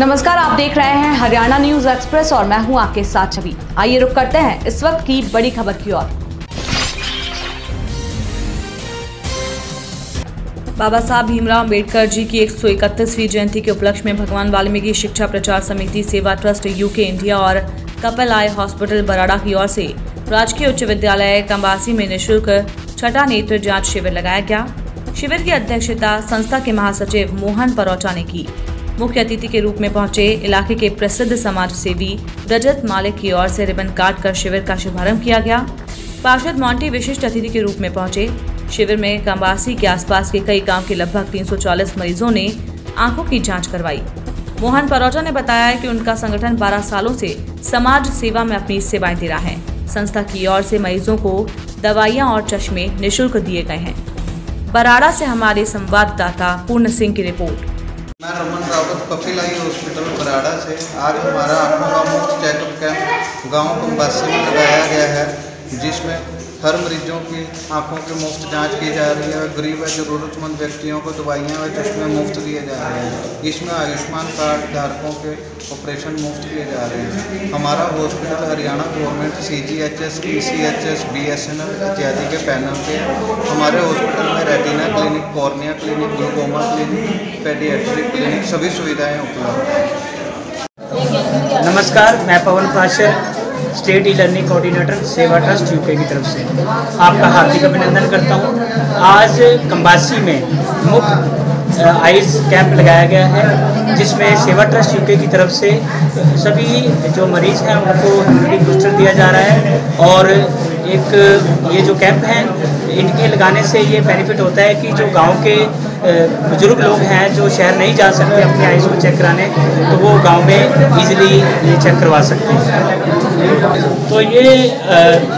नमस्कार, आप देख रहे हैं हरियाणा न्यूज़ एक्सप्रेस और मैं हूँ आपके साथ छवि। आइए रुक करते हैं इस वक्त की बड़ी खबर की ओर। बाबा साहब भीमराव अंबेडकर जी की 131वीं जयंती के उपलक्ष्य में भगवान वाल्मीकि शिक्षा प्रचार समिति, सेवा ट्रस्ट, यूके, इंडिया और कपिल आई हॉस्पिटल, बराड़ा की ओर से राजकीय उच्च विद्यालय कंबासी में निःशुल्क छठा नेत्र जाँच शिविर लगाया गया। शिविर की अध्यक्षता संस्था के महासचिव मोहन परोचा ने की। मुख्य अतिथि के रूप में पहुँचे इलाके के प्रसिद्ध समाज सेवी रजत मालिक की ओर से रिबन काट कर शिविर का शुभारंभ किया गया। पार्षद मॉन्टी विशिष्ट अतिथि के रूप में पहुँचे। शिविर में कंबासी के आसपास के कई गाँव के लगभग 340 मरीजों ने आँखों की जाँच करवाई। मोहन परोटा ने बताया कि उनका संगठन 12 सालों से समाज सेवा में अपनी सेवाएँ दे रहा है। संस्था की ओर से मरीजों को दवाइयाँ और चश्मे निशुल्क दिए गए हैं। बराड़ा से हमारे संवाददाता पूर्ण सिंह की रिपोर्ट। मैं रमन रावत कपिल आई हॉस्पिटल बराड़ा से आज हमारा आँखों का मुफ़्त चेकअप कैंप गाँव कुंबासी में लगाया गया है। जिसमें हर मरीजों की आँखों की मुफ़्त जाँच की जा रही है गरीब व ज़रूरतमंद व्यक्तियों को दवाइयाँ व चश्मे मुफ़्त दिए जा रहे हैं। इसमें आयुष्मान कार्ड धारकों के ऑपरेशन मुफ़्त किए जा रहे हैं। हमारा hospital Haryana government C G H S E C H S B S N L इत्यादि के पैनल पे हमारे हॉस्पिटल में retina clinic, cornea clinic, glaucoma clinic, paediatric clinic सभी सुविधाएँ उपलब्ध हैं। नमस्कार, मैं Pawan Pashar state e learning coordinator Seva trust UK की तरफ़ से। आपका हार्दिक अभिनंदन करता हूँ। आज कंबासी में मुफ़्त आइस कैंप लगाया गया है, जिसमें सेवा ट्रस्ट यूके की तरफ़ से सभी जो मरीज़ हैं, उनको इम्यूनिटी बूस्टर दिया जा रहा है और एक, ये जो कैंप हैं, इनके लगाने से ये बेनिफिट होता है कि जो गाँव के बुज़ुर्ग लोग हैं जो शहर नहीं जा सकते अपनी आइज़ को चेक कराने तो वो गाँव में इजीली ये चेक करवा सकते हैं। तो ये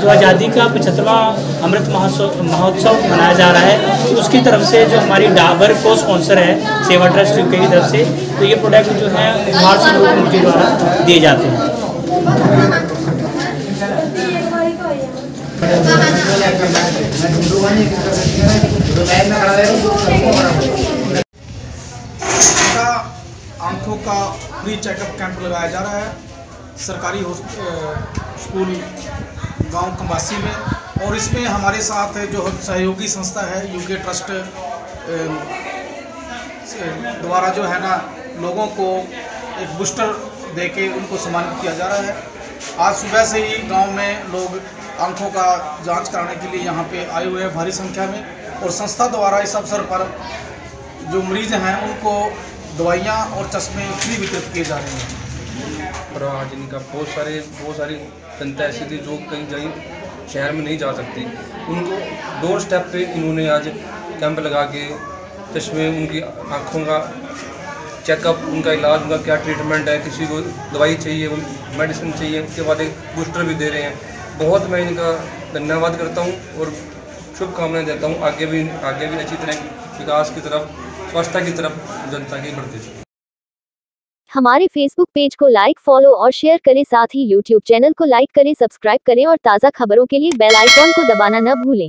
जो आज़ादी का पचहत्तरवा अमृत महोत्सव महोत्सव मनाया जा रहा है, उसकी तरफ़ से जो हमारी डाबर को स्पॉन्सर है, सेवा ट्रस्ट यूके की तरफ़ से तो ये प्रोडक्ट जो है मार्च उनके द्वारा दिए जाते हैं। आँखों का फ्री चेकअप कैंप लगाया जा रहा है। सरकारी स्कूल, गाँव कंबासी में। और इसमें हमारे साथ जो सहयोगी संस्था है, यूके ट्रस्ट द्वारा जो है ना लोगों को एक बूस्टर दे के उनको सम्मानित किया जा रहा है। आज सुबह से ही गाँव में लोग आँखों का जाँच कराने के लिए यहाँ पे आए हुए हैं भारी संख्या में और संस्था द्वारा इस अवसर पर जो मरीज़ हैं, उनको दवाइयाँ और चश्मे फ्री वितरित किए जा रहे हैं। और आज इनका बहुत सारे, बहुत सारी जनता ऐसी थी जो कहीं कहीं शहर में नहीं जा सकती। उनको डोर स्टेप पे इन्होंने आज कैंप लगा के चश्मे उनकी आँखों का चेकअप उनका इलाज, उनका क्या ट्रीटमेंट है, किसी को दवाई चाहिए मेडिसिन चाहिए, उसके बाद एक बूस्टर भी दे रहे हैं। बहुत मैं इनका धन्यवाद करता हूँ और शुभकामनाएँ देता हूँ। आगे भी आगे भी अच्छी तरह विकास की तरफ़ स्वच्छता की तरफ़ जनता की बढ़ती हमारे फेसबुक पेज को लाइक फॉलो और शेयर करें। साथ ही यूट्यूब चैनल को लाइक करें सब्सक्राइब करें और ताज़ा खबरों के लिए बेल आइकॉन को दबाना न भूलें।